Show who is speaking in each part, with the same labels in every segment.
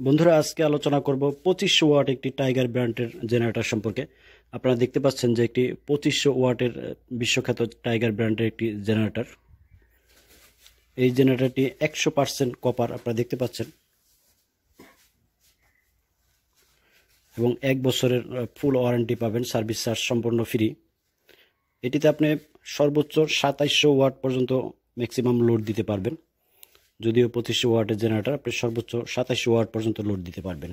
Speaker 1: বন্ধুরা, আজকে আলোচনা করব পঁচিশশো ওয়াট একটি টাইগার ব্র্যান্ডের জেনারেটর সম্পর্কে। আপনারা দেখতে পাচ্ছেন যে একটি পঁচিশশো ওয়াটের বিশ্বখ্যাত টাইগার ব্র্যান্ডের একটি জেনারেটর। এই জেনারেটরটি একশো পার্সেন্ট কপার, আপনারা দেখতে পাচ্ছেন। এবং এক বছরের ফুল ওয়ারেন্টি পাবেন, সার্ভিস চার্জ সম্পূর্ণ ফ্রি। এটিতে আপনি সর্বোচ্চ সাতাইশশো ওয়াট পর্যন্ত ম্যাক্সিমাম লোড দিতে পারবেন। যদিও পঁচিশশো ওয়াটের জেনারেটর আপনি সর্বোচ্চ সাতাশশো ওয়াট পর্যন্ত লোড দিতে পারবেন।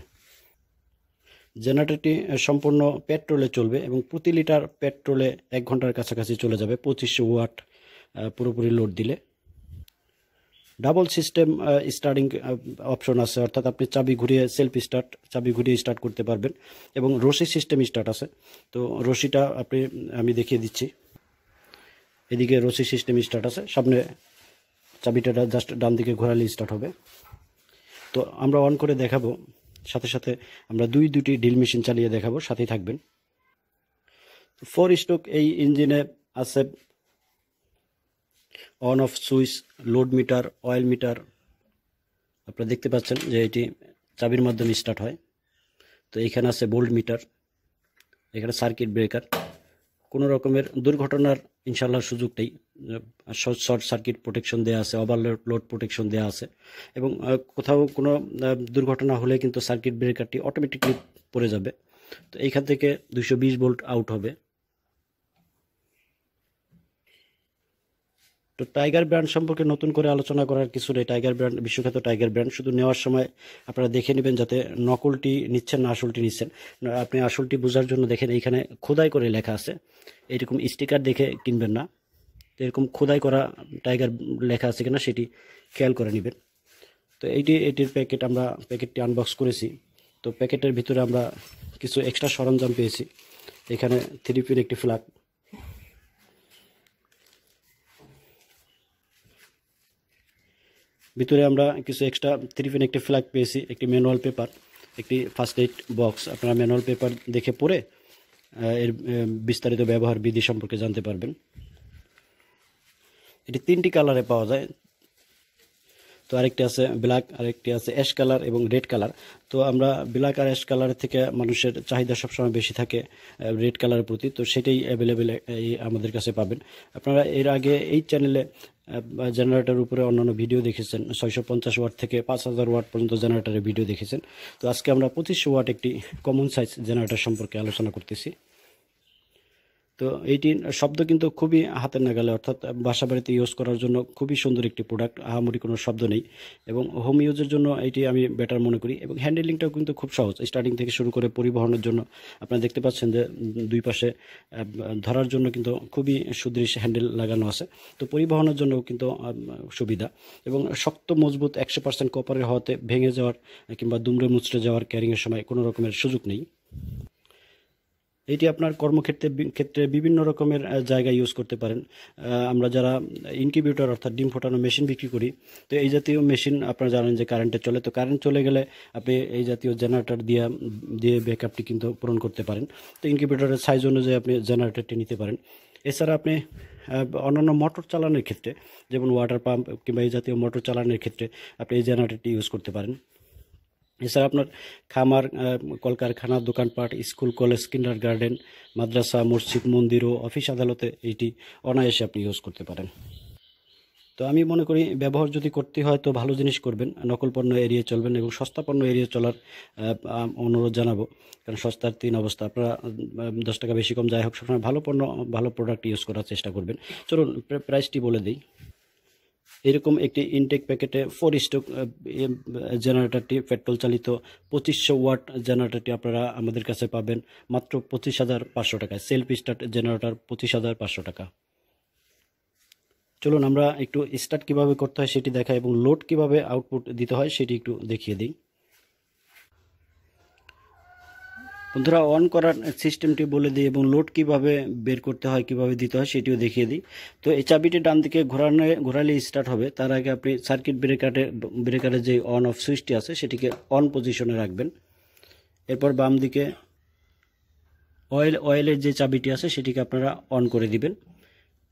Speaker 1: জেনারেটরটি সম্পূর্ণ পেট্রোলে চলবে এবং প্রতি লিটার পেট্রোলে এক ঘণ্টার কাছাকাছি চলে যাবে পঁচিশশো ওয়াট পুরোপুরি লোড দিলে। ডাবল সিস্টেম স্টার্টিং অপশন আছে, অর্থাৎ আপনি চাবি ঘুরিয়ে সেলফ স্টার্ট, চাবি ঘুরিয়ে স্টার্ট করতে পারবেন এবং রশি সিস্টেম স্টার্ট আছে। তো রশিটা আপনি, আমি দেখিয়ে দিচ্ছি। এদিকে রশি সিস্টেম স্টার্ট আছে, সামনে চাবিটা জাস্ট ডান দিকে ঘোরালে স্টার্ট হবে। তো আমরা অন করে দেখাবো। সাথে সাথে আমরা দুই দুটি ড্রিল মেশিন চালিয়ে দেখাবো। সাথেই থাকবেন। ফোর স্ট্রোক এই ইঞ্জিনে আছে on off switch load meter oil meter আপনারা দেখতে পাচ্ছেন যে এটি চাবির মাধ্যমে স্টার্ট হয়। তো এখানে আছে বোল্ড মিটার এখানে সার্কিট ব্রেকার কোনো রকমের দুর্ঘটনার ইনশাল্লাহ সুযোগ নেই। শর্ট সার্কিট প্রোটেকশন দেওয়া আছে ওভারলোড লোড প্রোটেকশন দেওয়া আছে। এবং কোথাও কোনো দুর্ঘটনা হলে কিন্তু সার্কিট ব্রেকারটি অটোমেটিকলি পড়ে যাবে। তো এইখান থেকে দুইশো বিশ ভোল্ট আউট হবে। তো টাইগার ব্র্যান্ড সম্পর্কে নতুন করে আলোচনা করার কিছু নেই। টাইগার ব্র্যান্ড বিশ্বখ্যাত টাইগার ব্র্যান্ড শুধু নেওয়ার সময় আপনারা দেখে নেবেন যাতে নকলটি নিচ্ছেন না, আসলটি নিচ্ছেন। আপনি আসলটি বোঝার জন্য দেখেন এইখানে খোদাই করে লেখা আছে। এরকম স্টিকার দেখে কিনবেন না। তো এরকম খোদাই করা টাইগার লেখা আছে কিনা সেটি খেয়াল করে নেবেন। তো এইটি এটির প্যাকেট আমরা, প্যাকেটটি আনবক্স করেছি। তো প্যাকেটের ভিতরে আমরা কিছু এক্সট্রা সরঞ্জাম পেয়েছি। এখানে থ্রি পিন একটি ফ্ল্যাগ ভিতরে আমরা কিছু এক্সট্রা থ্রি পিন একটি ফ্ল্যাগ পেয়েছি, একটি ম্যানুয়াল পেপার একটি ফার্স্ট এইড বক্স আপনারা ম্যানুয়াল পেপার দেখে পড়ে এর বিস্তারিত ব্যবহার বিধি সম্পর্কে জানতে পারবেন। এটি তিনটি কালারে পাওয়া যায়। তো আরেকটি আছে ব্ল্যাক, আরেকটি আছে অ্যাশ কালার এবং রেড কালার। তো আমরা ব্ল্যাক আর অ্যাশ কালারের থেকে মানুষের চাহিদা সবসময় বেশি থাকে রেড কালারের প্রতি। তো সেটাই অ্যাভেলেবেল আমাদের কাছে পাবেন। আপনারা এর আগে এই চ্যানেলে জেনারেটর উপরে অন্যান্য ভিডিও দেখেছেন। ছয়শো পঞ্চাশ ওয়াট থেকে পাঁচ হাজার ওয়াট পর্যন্ত জেনারেটারের ভিডিও দেখেছেন। তো আজকে আমরা পঁচিশশো ওয়াট একটি কমন সাইজ জেনারেটার সম্পর্কে আলোচনা করতেছি। তো এইটির শব্দ কিন্তু খুবই হাতের নাগালে, অর্থাৎ বাসা বাড়িতে ইউজ করার জন্য খুবই সুন্দর একটি প্রোডাক্ট আহামরি কোনো শব্দ নেই। এবং হোম ইউজের জন্য এটি আমি বেটার মনে করি। এবং হ্যান্ডেলিংটাও কিন্তু খুব সহজ। স্টার্টিং থেকে শুরু করে পরিবহনের জন্য আপনারা দেখতে পাচ্ছেন যে দুই পাশে ধরার জন্য কিন্তু খুবই সুদৃশ হ্যান্ডেল লাগানো আছে। তো পরিবহনের জন্য কিন্তু সুবিধা। এবং শক্ত, মজবুত একশো পার্সেন্ট কপারের হওয়াতে ভেঙে যাওয়ার কিংবা দুমড়ে মুচড়ে যাওয়ার ক্যারিংয়ের সময় কোনো রকমের সুযোগ নেই। এটি আপনার কর্মক্ষেত্রে ক্ষেত্রে বিভিন্ন রকমের জায়গায় ইউজ করতে পারেন। আমরা যারা ইনকিউবেটর অর্থাৎ ডিম ফোটানো মেশিন বিক্রি করি, তো এই জাতীয় মেশিন আপনারা জানেন যে কারেন্টে চলে। তো কারেন্ট চলে গেলে আপনি এই জাতীয় জেনারেটর দিয়ে দিয়ে ব্যাকআপটি কিন্তু পূরণ করতে পারেন। তো ইনকিউবেটরের সাইজ অনুযায়ী আপনি জেনারেটরটি নিতে পারেন। এছাড়া আপনি অন্যান্য মোটর চালানোর ক্ষেত্রে, যেমন ওয়াটার পাম্প কিংবা এই জাতীয় মোটর চালানোর ক্ষেত্রে আপনি এই জেনারেটরটি ইউজ করতে পারেন। এছাড়া আপনার খামার কলকারখানা, দোকানপাট, স্কুল, কলেজ কিন্ডার গার্ডেন মাদ্রাসা, মসজিদ, মন্দির ও অফিস আদালতে এইটি অনায়াসে আপনি ইউজ করতে পারেন। তো আমি মনে করি ব্যবহার যদি করতে হয় তো ভালো জিনিস করবেন। নকল পণ্য এড়িয়ে চলবেন এবং সস্তা পণ্য এড়িয়ে চলার অনুরোধ জানাব। কারণ সস্তার তিন অবস্থা। আপনারা দশ টাকা বেশি কম, যাই হোক, সবসময় ভালো পণ্য, ভালো প্রোডাক্ট ইউজ করার চেষ্টা করবেন। চলুন প্রাইসটি বলে দিই। এরকম একটি ইনটেক প্যাকেটে ফোর স্টক জেনারেটারটি পেট্রোল চালিত পঁচিশশো ওয়াট জেনারেটারটি আপনারা আমাদের কাছে পাবেন। মাত্র পঁচিশ হাজার পাঁচশো টাকায়। সেলফ স্টার্ট জেনারেটার পঁচিশ হাজার পাঁচশো টাকা। চলুন আমরা একটু স্টার্ট কীভাবে করতে হয় সেটি দেখা এবং লোড কীভাবে আউটপুট দিতে হয় সেটি একটু দেখিয়ে দিই। বন্ধুরা অন করার সিস্টেমটি বলে দিই এবং লোড কীভাবে বের করতে হয়, কীভাবে দিতে হয় সেটিও দেখিয়ে দিই। তো এই চাবিটি ডান দিকে ঘোরানো ঘোরালে স্টার্ট হবে। তার আগে আপনি সার্কিট ব্রেকারে ব্রেকারের যে অন অফ সুইচটি আছে, সেটিকে অন পজিশনে রাখবেন। এরপর বাম দিকে অয়েল অয়েলের যে চাবিটি আছে, সেটিকে আপনারা অন করে দিবেন।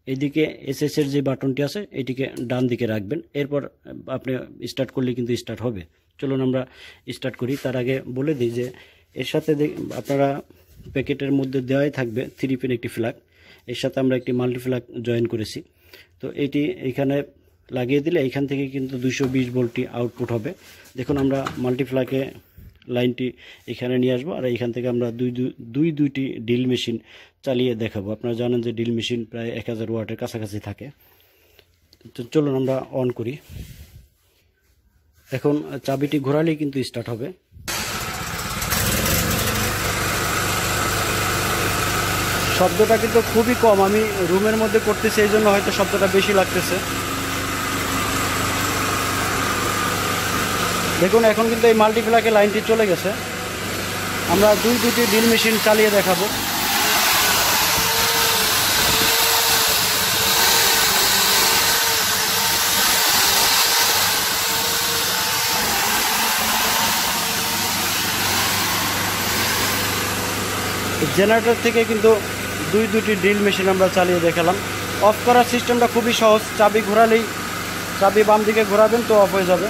Speaker 1: এদিকে এসএস এর যে বাটনটি আছে, এটিকে ডান দিকে রাখবেন। এরপর আপনি স্টার্ট করলে কিন্তু স্টার্ট হবে। চলুন আমরা স্টার্ট করি। তার আগে বলে দিই যে এর সাথে আপনারা প্যাকেটের মধ্যে দেওয়াই থাকবে থ্রি পিন একটি ফ্ল্যাগ এর সাথে আমরা একটি মাল্টি ফ্ল্যাগ জয়েন করেছি। তো এটি এখানে লাগিয়ে দিলে এখান থেকে কিন্তু দুইশো বিশ ভোল্টটি আউটপুট হবে। দেখুন, আমরা মাল্টি ফ্ল্যাগে লাইনটি এখানে নিয়ে আসব আর এখান থেকে আমরা দুই দুই- দুই দুইটি ড্রিল মেশিন চালিয়ে দেখাবো। আপনারা জানেন যে ড্রিল মেশিন প্রায় এক হাজার ওয়াটের কাছাকাছি থাকে। তো চলুন আমরা অন করি। এখন চাবিটি ঘোরালেই কিন্তু স্টার্ট হবে। শব্দটা কিন্তু খুবই কম। আমি রুমের মধ্যে করতেছি, এই জন্য হয়তো শব্দটা বেশি লাগতেছে। দেখুন, এখন কিন্তু এই মাল্টিপ্লাকে লাইনটি চলে গেছে। আমরা দুই দুটি ড্রিল মেশিন চালিয়ে দেখাবো। জেনারেটর থেকে কিন্তু দুই দুটি ড্রিল মেশিন আমরা চালিয়ে দেখালাম। অফ করার সিস্টেমটা খুবই সহজ। চাবি ঘোরালেই চাবি বাম দিকে ঘোরাবেন তো অফ হয়ে যাবে।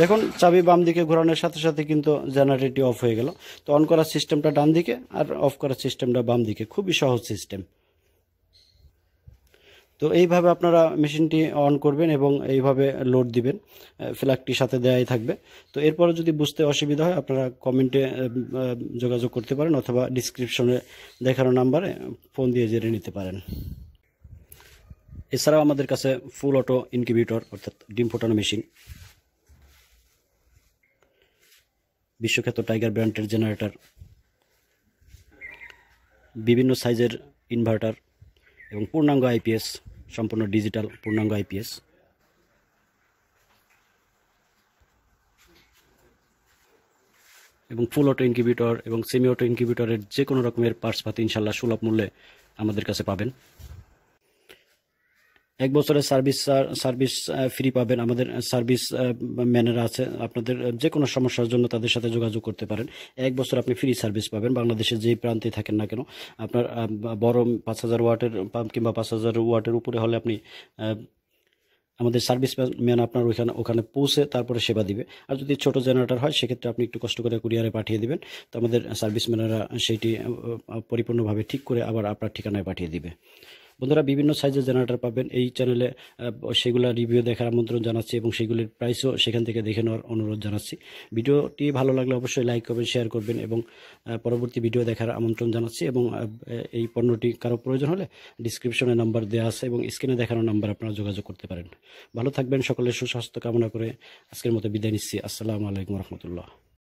Speaker 1: দেখুন, চাবি বাম দিকে ঘোরানোর সাথে সাথে কিন্তু জেনারেটরটি অফ হয়ে গেল। তো অন করার সিস্টেমটা ডান দিকে আর অফ করার সিস্টেমটা বাম দিকে। খুবই সহজ সিস্টেম। তো এইভাবে আপনারা মেশিনটি অন করবেন এবং এইভাবে লোড দিবেন ফ্ল্যাগটি সাথে দেওয়াই থাকবে। তো এরপরে যদি বুঝতে অসুবিধা হয়, আপনারা কমেন্টে যোগাযোগ করতে পারেন অথবা ডিসক্রিপশনে দেখানো নাম্বারে ফোন দিয়ে জেনে নিতে পারেন। এছাড়াও আমাদের কাছে ফুল অটো ইনকিউবেটর অর্থাৎ ডিম ফোটানো মেশিন বিশ্বখ্যাত টাইগার ব্র্যান্ডের জেনারেটর বিভিন্ন সাইজের ইনভার্টার এবং পূর্ণাঙ্গ আইপিএস সম্পূর্ণ ডিজিটাল পূর্ণাঙ্গ আইপিএস। এবং ফুল অটো ইনকিউবিটর এবং সেমি অটো ইনকিউবিটরের যে কোনো রকমের পার্টস পাতি ইনশাল্লাহ সুলভ মূল্যে আমাদের কাছে পাবেন। এক বছরের সার্ভিস সার্ভিস ফ্রি পাবেন আমাদের সার্ভিস ম্যানেরা আছে আপনাদের যে কোনো সমস্যার জন্য তাদের সাথে যোগাযোগ করতে পারেন। এক বছর আপনি ফ্রি সার্ভিস পাবেন বাংলাদেশের যেই প্রান্তে থাকেন না কেন। আপনার বড় পাঁচ হাজার ওয়াটের পাম্প কিংবা পাঁচ হাজার ওয়াটের উপরে হলে আপনি আমাদের সার্ভিস ম্যান আপনার ওইখানে, ওখানে পৌঁছে তারপরে সেবা দিবে। আর যদি ছোট জেনারেটর হয়, সেক্ষেত্রে আপনি একটু কষ্ট করে কুরিয়ারে পাঠিয়ে দিবেন। তো আমাদের সার্ভিস ম্যানেরা সেইটি পরিপূর্ণভাবে ঠিক করে আবার আপনার ঠিকানায় পাঠিয়ে দিবে। বন্ধুরা, বিভিন্ন সাইজের জেনারেটর পাবেন। এই চ্যানেলে সেগুলো রিভিউ দেখার আমন্ত্রণ জানাচ্ছি এবং সেগুলির প্রাইসও সেখান থেকে দেখে নেওয়ার অনুরোধ জানাচ্ছি। ভিডিওটি ভালো লাগলে অবশ্যই লাইক করবেন শেয়ার করবেন এবং পরবর্তী ভিডিও দেখার আমন্ত্রণ জানাচ্ছি এবং এই পণ্যটি কারও প্রয়োজন হলে ডিসক্রিপশনে নাম্বার দেওয়া আছে এবং স্ক্রিনে দেখানো নাম্বার আপনারা যোগাযোগ করতে পারেন। ভালো থাকবেন সকলের সুস্বাস্থ্য কামনা করে আজকের মতো বিদায় নিচ্ছি। আসসালামু আলাইকুম রহমতুল্লাহ।